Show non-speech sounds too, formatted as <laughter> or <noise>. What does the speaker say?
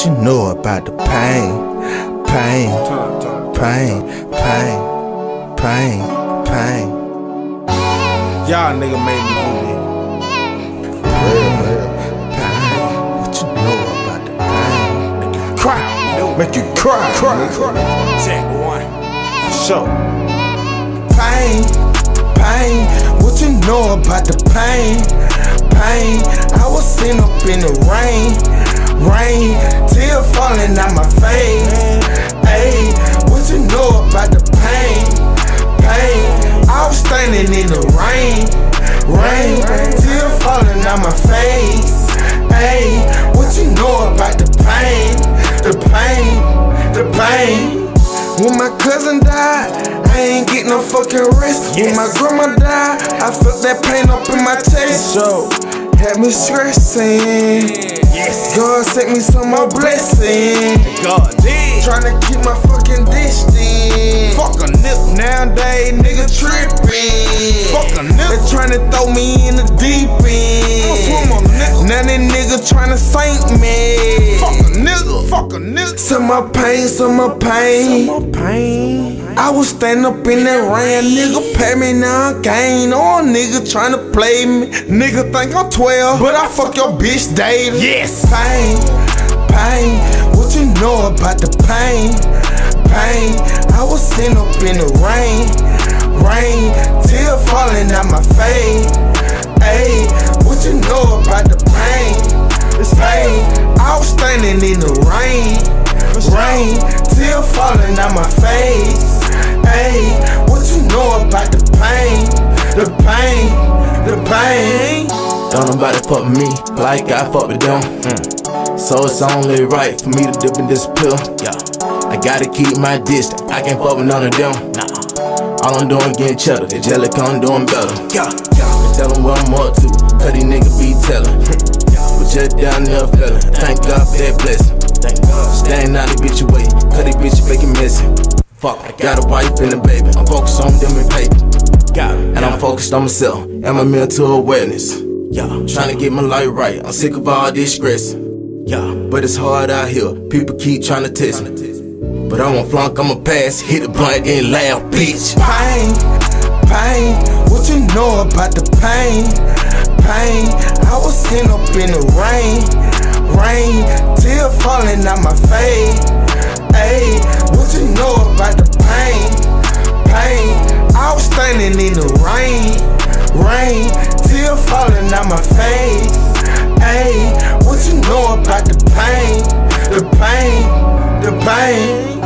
What you know about the pain? Pain, pain, pain, pain, pain. Y'all nigga made me do Pain. What you know about the pain? Cry, make you cry, cry, cry. Check one. Pain, pain. What you know about the? Pain. Rain, tear falling out my face. Ayy, what you know about the pain? The pain, the pain. When my cousin died, I ain't get no fucking rest. When my grandma died, I felt that pain up in my chest. So, Had me stressing. yes, God sent me some more blessings. God did. Tryna keep my fucking distance. Fuck a nigga. Nowadays, nigga trippin'. Fuck a They nigga. tryna nigga. Fuck a nigga. Some my pain, some my pain. pain. I was standing up in that rain, nigga pay me now I gain. Oh, nigga tryna play me. Nigga think I'm 12, but I fuck your bitch daily. Yes. Pain, pain, what you know about the pain? Pain, I was sitting up in the rain, pain. Don't nobody fuck with me like I fuck with them. Mm. So it's only right for me to dip in this pill. Yeah. I gotta keep my distance. I can't fuck with none of them. Nah. All I'm doing getting cheddar. The jelly come doing better. Yeah. Yeah. Tell them what I'm up to. Cause these niggas be telling. <laughs> But just down there feeling. Thank God for that blessing. Thank God. Staying out of bitch away. Cause these bitches making messy. Fuck, I got a wife and a baby. I'm focused on them and paper. And I'm focused on myself and my mental awareness. Yeah, trying to get my life right. I'm sick of all this stress. Yeah, but it's hard out here. People keep trying to test me. But I won't flunk, I'ma pass. Hit the blunt and laugh, bitch. pain, pain. What you know about the pain? Pain. I was sitting up in the rain, rain, tear falling out my face. Ayy, what you know about the pain? Pain. I was standing in the rain, falling out my face. Ayy, what you know about the pain? The pain, the pain.